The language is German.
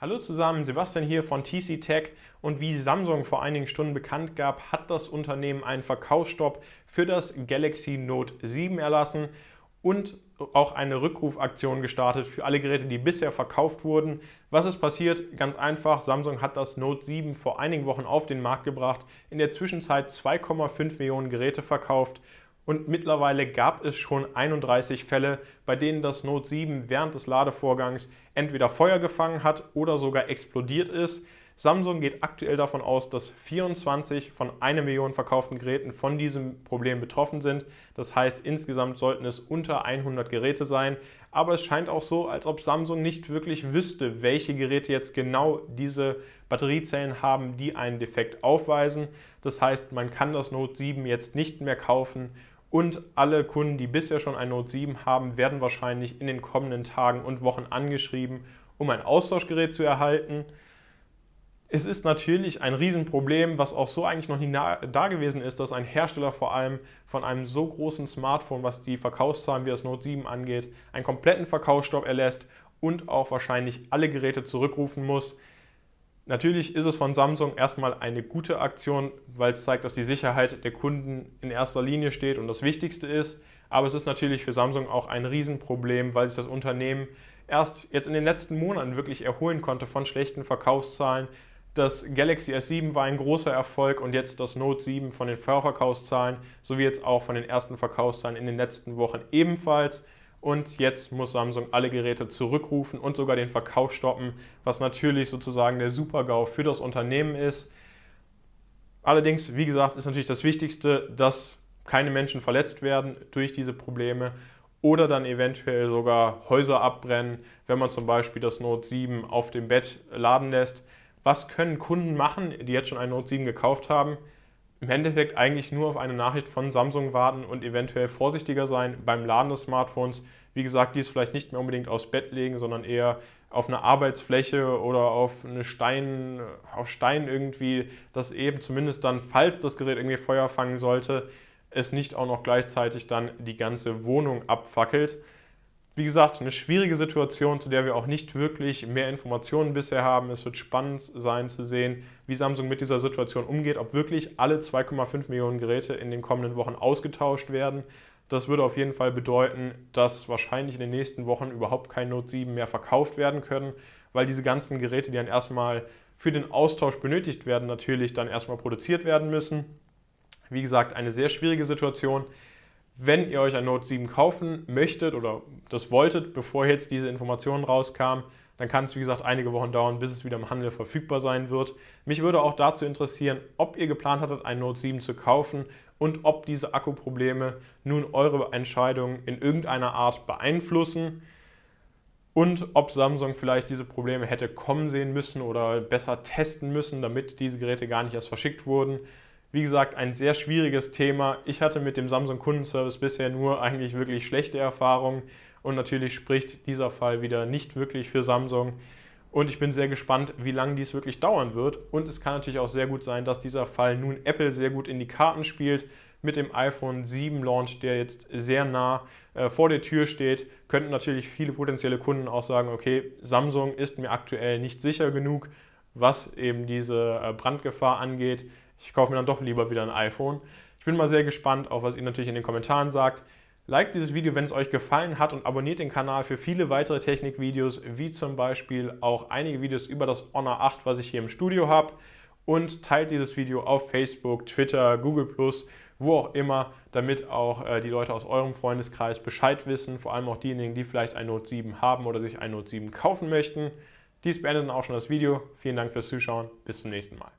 Hallo zusammen, Sebastian hier von TC Tech und wie Samsung vor einigen Stunden bekannt gab, hat das Unternehmen einen Verkaufsstopp für das Galaxy Note 7 erlassen und auch eine Rückrufaktion gestartet für alle Geräte, die bisher verkauft wurden. Was ist passiert? Ganz einfach, Samsung hat das Note 7 vor einigen Wochen auf den Markt gebracht, in der Zwischenzeit 2,5 Millionen Geräte verkauft und mittlerweile gab es schon 31 Fälle, bei denen das Note 7 während des Ladevorgangs entweder Feuer gefangen hat oder sogar explodiert ist. Samsung geht aktuell davon aus, dass 24 von einer Million verkauften Geräten von diesem Problem betroffen sind. Das heißt, insgesamt sollten es unter 100 Geräte sein. Aber es scheint auch so, als ob Samsung nicht wirklich wüsste, welche Geräte jetzt genau diese Batteriezellen haben, die einen Defekt aufweisen. Das heißt, man kann das Note 7 jetzt nicht mehr kaufen und alle Kunden, die bisher schon ein Note 7 haben, werden wahrscheinlich in den kommenden Tagen und Wochen angeschrieben, um ein Austauschgerät zu erhalten. Es ist natürlich ein Riesenproblem, was auch so eigentlich noch nie da gewesen ist, dass ein Hersteller vor allem von einem so großen Smartphone, was die Verkaufszahlen wie das Note 7 angeht, einen kompletten Verkaufsstopp erlässt und auch wahrscheinlich alle Geräte zurückrufen muss. Natürlich ist es von Samsung erstmal eine gute Aktion, weil es zeigt, dass die Sicherheit der Kunden in erster Linie steht und das Wichtigste ist. Aber es ist natürlich für Samsung auch ein Riesenproblem, weil sich das Unternehmen erst jetzt in den letzten Monaten wirklich erholen konnte von schlechten Verkaufszahlen. Das Galaxy S7 war ein großer Erfolg und jetzt das Note 7 von den Vorverkaufszahlen sowie jetzt auch von den ersten Verkaufszahlen in den letzten Wochen ebenfalls. Und jetzt muss Samsung alle Geräte zurückrufen und sogar den Verkauf stoppen, was natürlich sozusagen der Super-GAU für das Unternehmen ist. Allerdings, wie gesagt, ist natürlich das Wichtigste, dass keine Menschen verletzt werden durch diese Probleme oder dann eventuell sogar Häuser abbrennen, wenn man zum Beispiel das Note 7 auf dem Bett laden lässt. Was können Kunden machen, die jetzt schon ein Note 7 gekauft haben? Im Endeffekt eigentlich nur auf eine Nachricht von Samsung warten und eventuell vorsichtiger sein beim Laden des Smartphones. Wie gesagt, dies vielleicht nicht mehr unbedingt aufs Bett legen, sondern eher auf eine Arbeitsfläche oder auf eine Stein, auf Stein irgendwie, dass eben zumindest dann, falls das Gerät irgendwie Feuer fangen sollte, es nicht auch noch gleichzeitig dann die ganze Wohnung abfackelt. Wie gesagt, eine schwierige Situation, zu der wir auch nicht wirklich mehr Informationen bisher haben. Es wird spannend sein zu sehen, wie Samsung mit dieser Situation umgeht, ob wirklich alle 2,5 Millionen Geräte in den kommenden Wochen ausgetauscht werden. Das würde auf jeden Fall bedeuten, dass wahrscheinlich in den nächsten Wochen überhaupt kein Note 7 mehr verkauft werden können, weil diese ganzen Geräte, die dann erstmal für den Austausch benötigt werden, natürlich dann erstmal produziert werden müssen. Wie gesagt, eine sehr schwierige Situation. Wenn ihr euch ein Note 7 kaufen möchtet oder das wolltet, bevor jetzt diese Informationen rauskamen, dann kann es wie gesagt einige Wochen dauern, bis es wieder im Handel verfügbar sein wird. Mich würde auch dazu interessieren, ob ihr geplant hattet, ein Note 7 zu kaufen und ob diese Akkuprobleme nun eure Entscheidung in irgendeiner Art beeinflussen und ob Samsung vielleicht diese Probleme hätte kommen sehen müssen oder besser testen müssen, damit diese Geräte gar nicht erst verschickt wurden. Wie gesagt, ein sehr schwieriges Thema. Ich hatte mit dem Samsung Kundenservice bisher nur eigentlich wirklich schlechte Erfahrungen und natürlich spricht dieser Fall wieder nicht wirklich für Samsung. Und ich bin sehr gespannt, wie lange dies wirklich dauern wird. Und es kann natürlich auch sehr gut sein, dass dieser Fall nun Apple sehr gut in die Karten spielt. Mit dem iPhone 7 Launch, der jetzt sehr nah äh, vor der Tür steht, könnten natürlich viele potenzielle Kunden auch sagen, okay, Samsung ist mir aktuell nicht sicher genug, was eben diese äh, Brandgefahr angeht ich kaufe mir dann doch lieber wieder ein iPhone. Ich bin mal sehr gespannt, auch was ihr natürlich in den Kommentaren sagt. Liked dieses Video, wenn es euch gefallen hat und abonniert den Kanal für viele weitere Technikvideos, wie zum Beispiel auch einige Videos über das Honor 8, was ich hier im Studio habe. Und teilt dieses Video auf Facebook, Twitter, Google+, wo auch immer, damit auch äh, die Leute aus eurem Freundeskreis Bescheid wissen, vor allem auch diejenigen, die vielleicht ein Note 7 haben oder sich ein Note 7 kaufen möchten. Dies beendet dann auch schon das Video. Vielen Dank fürs Zuschauen. Bis zum nächsten Mal.